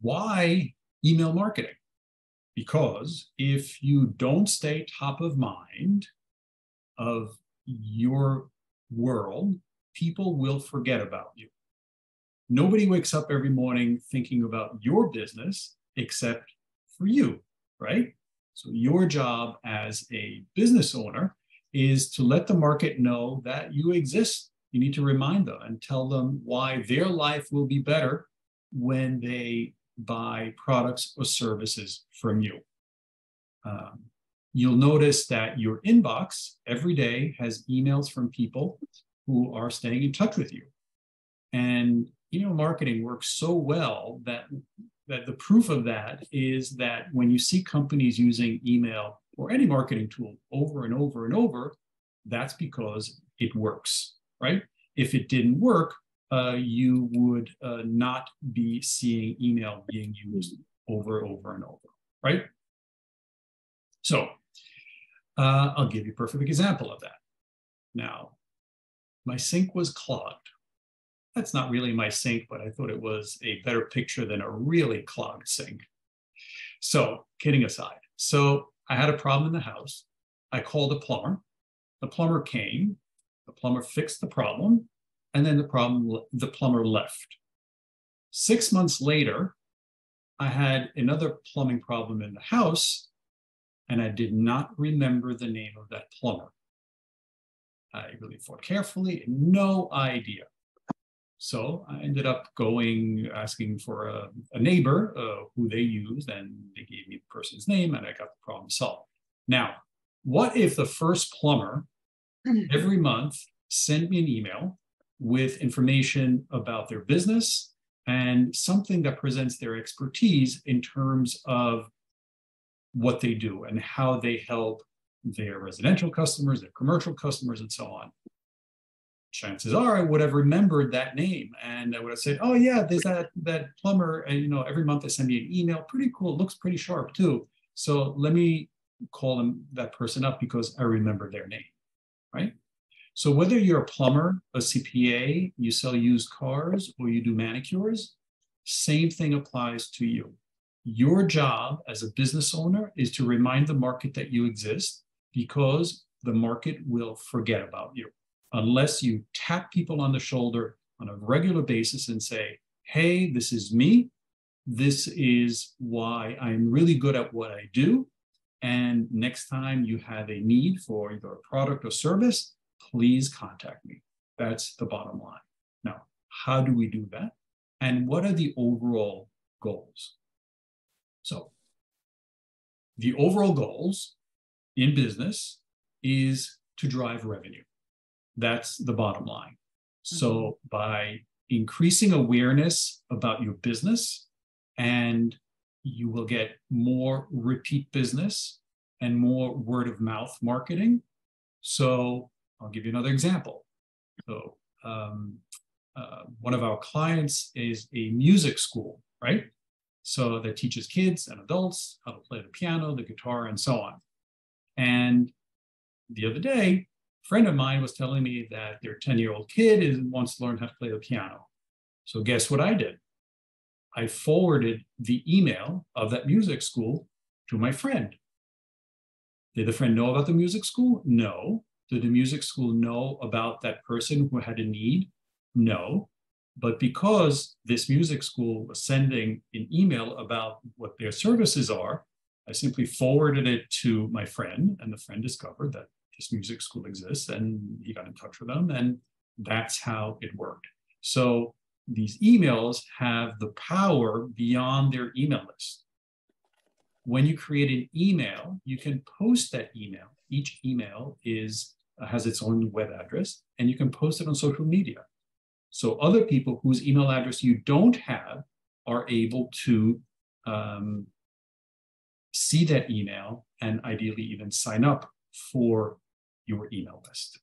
why email marketing? Because if you don't stay top of mind of your world, people will forget about you. Nobody wakes up every morning thinking about your business except for you, right? So, your job as a business owner is to let the market know that you exist. You need to remind them and tell them why their life will be better when they buy products or services from you. Um, you'll notice that your inbox every day has emails from people who are staying in touch with you. And email marketing works so well that, that the proof of that is that when you see companies using email or any marketing tool over and over and over, that's because it works, right? If it didn't work, uh, you would uh, not be seeing email being used over, over, and over, right? So uh, I'll give you a perfect example of that. Now, my sink was clogged. That's not really my sink, but I thought it was a better picture than a really clogged sink. So, kidding aside, so I had a problem in the house. I called a plumber. The plumber came. The plumber fixed the problem, and then the problem the plumber left. Six months later, I had another plumbing problem in the house, and I did not remember the name of that plumber. I really thought carefully, no idea. So I ended up going asking for a, a neighbor uh, who they used, and they gave me the person's name, and I got the problem solved. Now, what if the first plumber every month sent me an email with information about their business and something that presents their expertise in terms of what they do and how they help their residential customers, their commercial customers, and so on. Chances are I would have remembered that name and I would have said, oh yeah, there's that that plumber, and you know, every month they send me an email. Pretty cool, looks pretty sharp too. So let me call them that person up because I remember their name, right? So whether you're a plumber, a CPA, you sell used cars, or you do manicures, same thing applies to you. Your job as a business owner is to remind the market that you exist because the market will forget about you unless you tap people on the shoulder on a regular basis and say, hey, this is me. This is why I'm really good at what I do. And next time you have a need for either a product or service, please contact me. That's the bottom line. Now, how do we do that? And what are the overall goals? So, the overall goals in business is to drive revenue. That's the bottom line. Mm-hmm. So, by increasing awareness about your business, and you will get more repeat business and more word of mouth marketing. So, I'll give you another example. So, um, uh, one of our clients is a music school, right? So that teaches kids and adults how to play the piano, the guitar, and so on. And the other day, a friend of mine was telling me that their 10 year old kid is, wants to learn how to play the piano. So, guess what I did? I forwarded the email of that music school to my friend. Did the friend know about the music school? No. Did the music school know about that person who had a need? No. But because this music school was sending an email about what their services are, I simply forwarded it to my friend, and the friend discovered that this music school exists, and he got in touch with them, and that's how it worked. So these emails have the power beyond their email list. When you create an email, you can post that email. Each email is has its own web address, and you can post it on social media. So other people whose email address you don't have are able to um, see that email and ideally even sign up for your email list.